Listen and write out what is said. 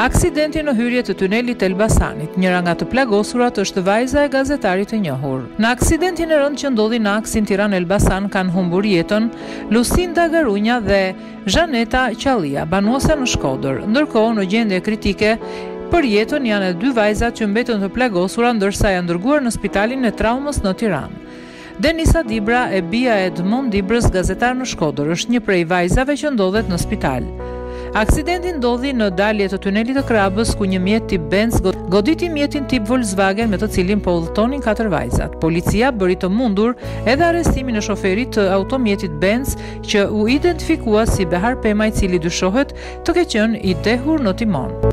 Aksidenti në hyrje të tunelit të Elbasanit, njëra nga të plagosurat është vajza e gazetarit të njohur. Në aksidentin e rëndë që ndodhi në aksin Tiranë Elbasan kanë humbur jetën Lucinda Garunja dhe Zhaneta Qalia, banuese në Shkodër. Ndërkohë në gjendje kritike për jetën janë edhe dy vajzat që mbetën të plagosura ndërsa janë dërguar në spitalin e traumës në Tiranë. Denisa Dibra, e bija e Edmond Dibrës, gazetar në Shkodër, është një prej vajzave që ndodhet në spital. Aksidenti ndodhi në dalje të tunelit të Krrabës, ku një mjet tip Benz goditi mjetin tip Volkswagen me të cilin po udhëtonin katër vajzat. Policia bëri të mundur edhe arrestimin e shoferit të automjetit Benz, që u identifikua si Behar Pema, i cili dyshohet të ketë qenë i dehur në timon.